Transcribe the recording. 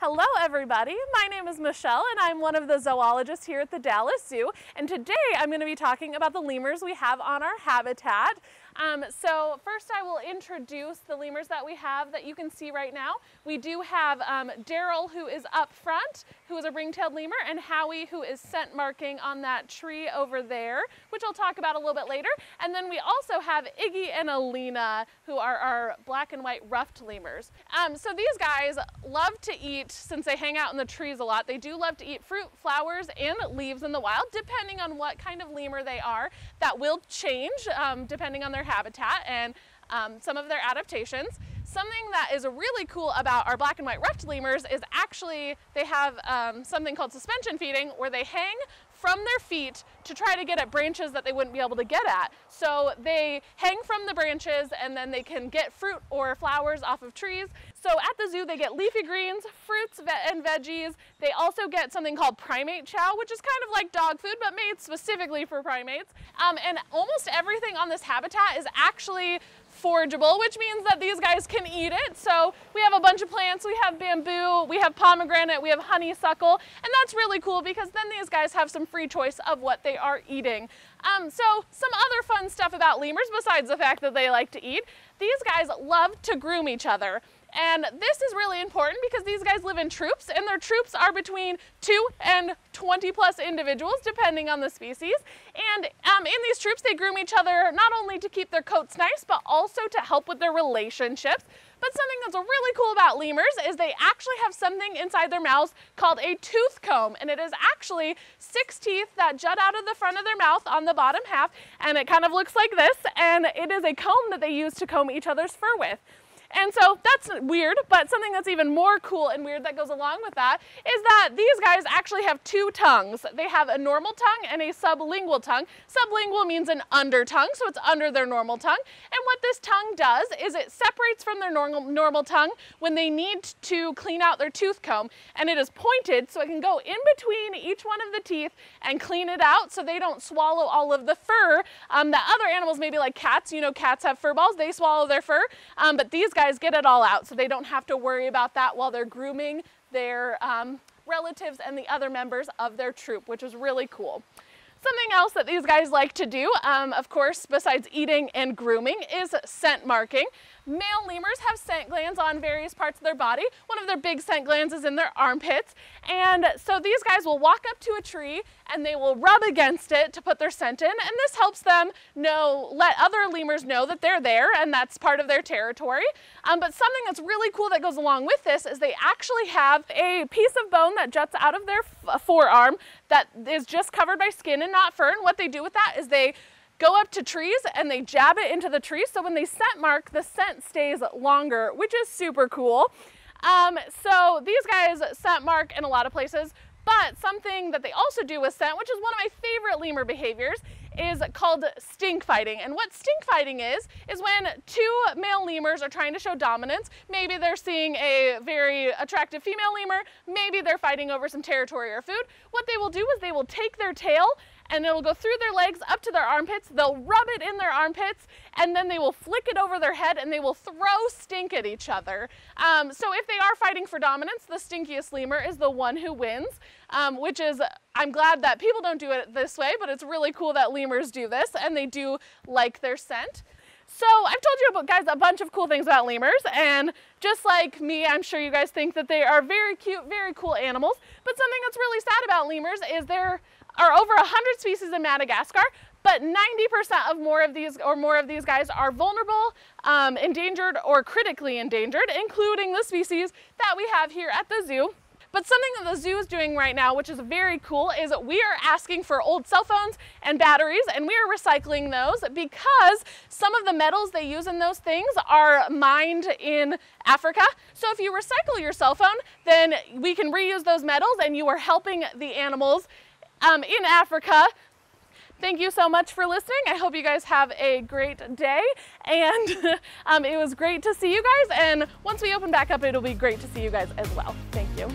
Hello everybody, my name is Michelle and I'm one of the zoologists here at the Dallas Zoo and today I'm going to be talking about the lemurs we have on our habitat. Um, so first I will introduce the lemurs that we have that you can see right now. We do have um, Daryl who is up front, who is a ring-tailed lemur, and Howie who is scent marking on that tree over there, which I'll talk about a little bit later. And then we also have Iggy and Alina, who are our black and white ruffed lemurs. Um, so these guys love to eat, since they hang out in the trees a lot, they do love to eat fruit, flowers, and leaves in the wild, depending on what kind of lemur they are. That will change um, depending on their habitat and um, some of their adaptations. Something that is really cool about our black and white ruffed lemurs is actually they have um, something called suspension feeding where they hang from their feet to try to get at branches that they wouldn't be able to get at. So they hang from the branches and then they can get fruit or flowers off of trees. So at the zoo, they get leafy greens, fruits and veggies. They also get something called primate chow, which is kind of like dog food, but made specifically for primates. Um, and almost everything on this habitat is actually forageable, which means that these guys can eat it. So we have a bunch of plants, we have bamboo, we have pomegranate, we have honeysuckle, and that's really cool because then these guys have some free choice of what they are eating. Um, so some other fun stuff about lemurs besides the fact that they like to eat, these guys love to groom each other. And this is really important because these guys live in troops and their troops are between 2 and 20 plus individuals depending on the species. And um, in these troops they groom each other not only to keep their coats nice but also to help with their relationships. But something that's really cool about lemurs is they actually have something inside their mouths called a tooth comb. And it is actually six teeth that jut out of the front of their mouth on the bottom half. And it kind of looks like this. And it is a comb that they use to comb each other's fur with. And so that's weird, but something that's even more cool and weird that goes along with that is that these guys actually have two tongues. They have a normal tongue and a sublingual tongue. Sublingual means an under tongue, so it's under their normal tongue. And what this tongue does is it separates from their normal, normal tongue when they need to clean out their tooth comb. And it is pointed so it can go in between each one of the teeth and clean it out so they don't swallow all of the fur um, that other animals, maybe like cats, you know, cats have fur balls, they swallow their fur, um, but these guys get it all out so they don't have to worry about that while they're grooming their um, relatives and the other members of their troop, which is really cool. Something else that these guys like to do, um, of course, besides eating and grooming, is scent marking. Male lemurs have scent glands on various parts of their body. One of their big scent glands is in their armpits. And so these guys will walk up to a tree and they will rub against it to put their scent in. And this helps them know, let other lemurs know that they're there and that's part of their territory. Um, but something that's really cool that goes along with this is they actually have a piece of bone that juts out of their forearm that is just covered by skin and not fur. And what they do with that is they go up to trees and they jab it into the tree. So when they scent mark, the scent stays longer, which is super cool. Um, so these guys scent mark in a lot of places, but something that they also do with scent, which is one of my favorite lemur behaviors, is called stink fighting. And what stink fighting is, is when two male lemurs are trying to show dominance. Maybe they're seeing a very attractive female lemur, maybe they're fighting over some territory or food. What they will do is they will take their tail and it'll go through their legs up to their armpits. They'll rub it in their armpits and then they will flick it over their head and they will throw stink at each other. Um, so if they are fighting for dominance, the stinkiest lemur is the one who wins, um, which is, I'm glad that people don't do it this way, but it's really cool that lemurs do this and they do like their scent. So I've told you about guys a bunch of cool things about lemurs and just like me, I'm sure you guys think that they are very cute, very cool animals. But something that's really sad about lemurs is they're are over 100 species in Madagascar, but 90% of more of these or more of these guys are vulnerable, um, endangered, or critically endangered, including the species that we have here at the zoo. But something that the zoo is doing right now, which is very cool, is we are asking for old cell phones and batteries, and we are recycling those because some of the metals they use in those things are mined in Africa. So if you recycle your cell phone, then we can reuse those metals and you are helping the animals um, in Africa. Thank you so much for listening. I hope you guys have a great day. And um, it was great to see you guys. And once we open back up, it'll be great to see you guys as well. Thank you.